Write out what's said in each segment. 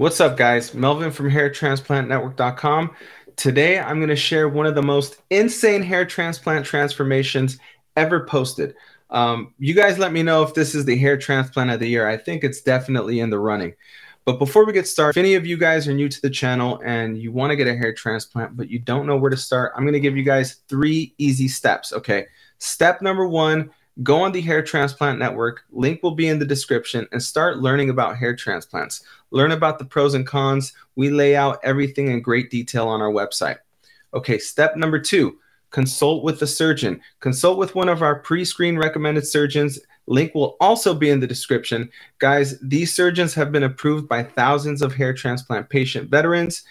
What's up, guys? Melvin from hairtransplantnetwork.com. Today, I'm going to share one of the most insane hair transplant transformations ever posted. Um, you guys let me know if this is the hair transplant of the year. I think it's definitely in the running. But before we get started, if any of you guys are new to the channel and you want to get a hair transplant, but you don't know where to start, I'm going to give you guys three easy steps. Okay. Step number one Go on the Hair Transplant Network. Link will be in the description and start learning about hair transplants. Learn about the pros and cons. We lay out everything in great detail on our website. Okay, step number two consult with the surgeon. Consult with one of our pre screen recommended surgeons. Link will also be in the description. Guys, these surgeons have been approved by thousands of hair transplant patient veterans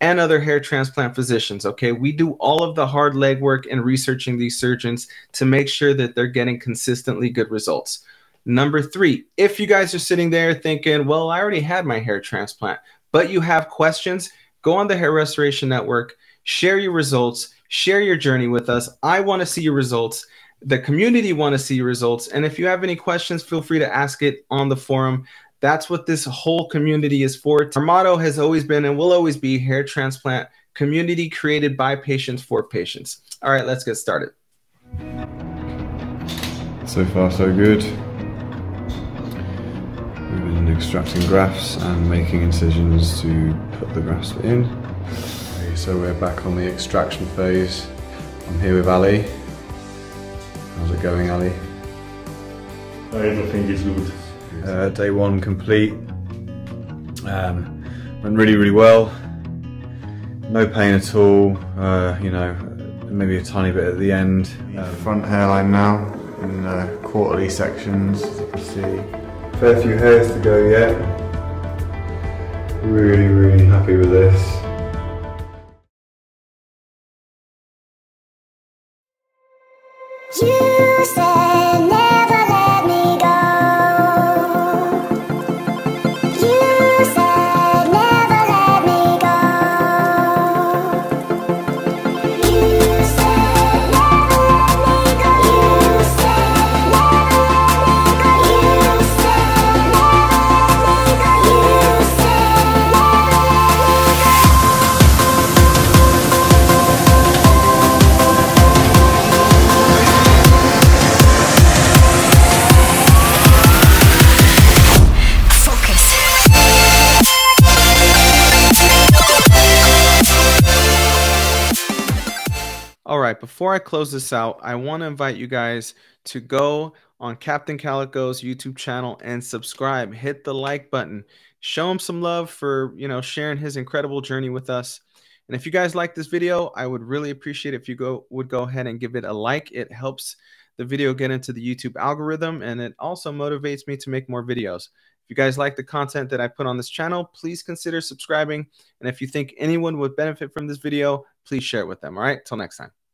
and other hair transplant physicians. Okay, we do all of the hard legwork in researching these surgeons to make sure that they're getting consistently good results. Number three, if you guys are sitting there thinking, well, I already had my hair transplant, but you have questions, go on the Hair Restoration Network, share your results, share your journey with us. I want to see your results. The community want to see your results. And if you have any questions, feel free to ask it on the forum. That's what this whole community is for. Our motto has always been and will always be hair transplant community created by patients for patients. All right, let's get started. So far, so good. We've been extracting grafts and making incisions to put the grafts in. Okay, so we're back on the extraction phase. I'm here with Ali. How's it going, Ali? Everything is good. Uh, day one complete. Um, went really, really well. No pain at all. Uh, you know, maybe a tiny bit at the end. Um, Front hairline now in uh, quarterly sections, as you can see. Fair few hairs to go yet. Really, really happy with this. You said right, before I close this out, I want to invite you guys to go on Captain Calico's YouTube channel and subscribe. Hit the like button. Show him some love for, you know, sharing his incredible journey with us. And if you guys like this video, I would really appreciate if you go would go ahead and give it a like. It helps the video get into the YouTube algorithm and it also motivates me to make more videos. If you guys like the content that I put on this channel, please consider subscribing. And if you think anyone would benefit from this video, please share it with them. All right, till next time.